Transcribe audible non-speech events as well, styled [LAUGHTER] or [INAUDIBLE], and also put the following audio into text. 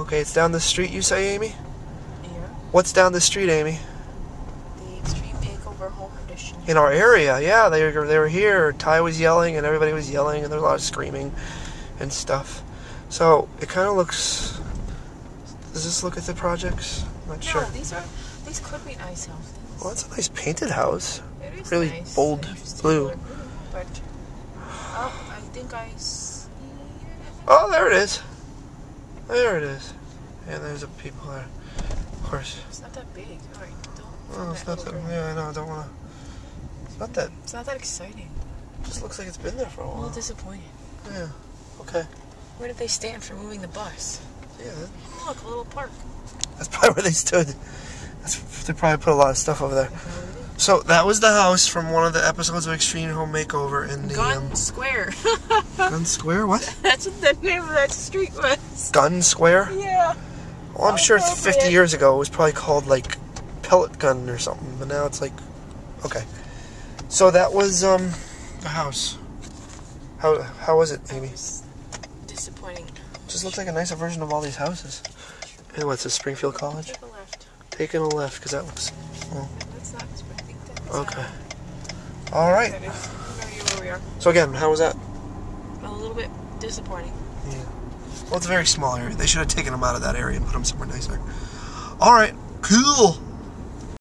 Okay, it's down the street, you say, Amy? Yeah. What's down the street, Amy? The Extreme Makeover Home Edition. In our area, yeah. They were, they were here. Ty was yelling, and everybody was yelling, and there was a lot of screaming and stuff. So, it kind of looks. Does this look at the projects? I'm not No, sure. these are these could be nice houses. Well, it's a nice painted house. It is really nice. bold blue. But oh, I think I see. Oh, there it is. Oh, there it is. And there's a people there. Of course. It's not that big. All right, don't. Oh, film it's that not that. Yeah, I know. I don't want to. It's not that. It's not that exciting. It just looks like it's been there for a while. a little disappointed. Yeah. Okay. Where did they stand for moving the bus? Yeah, that- Oh, look, a little park. that's [LAUGHS] probably where they stood. That's, they probably put a lot of stuff over there. Uh-huh. So that was the house from one of the episodes of Extreme Home Makeover in the Gun um, Square. [LAUGHS] Gun Square. What? That's what the name of that street was. Gun Square. Yeah. Well, I'm sure 50 years ago. It was probably called like pellet gun or something, but now it's like okay. So that was um the house. How how was it, Amy? Disappointing. Just looks like a nicer version of all these houses. And what's this Springfield College? Take a left. Taking a left because that looks That's not. That's. Okay. All right. that is no idea where we are. So again, how was that? A little bit disappointing. Yeah. Well, it's a very small area. They should have taken them out of that area and put them somewhere nicer. All right. Cool.